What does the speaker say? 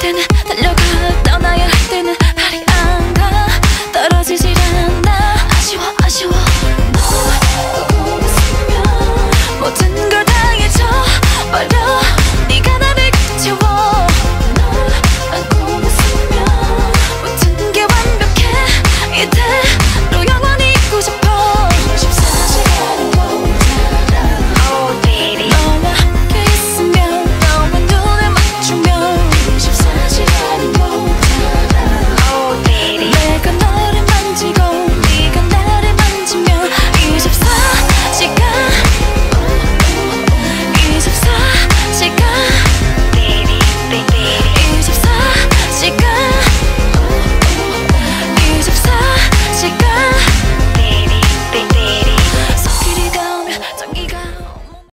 pretend that